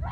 Woo!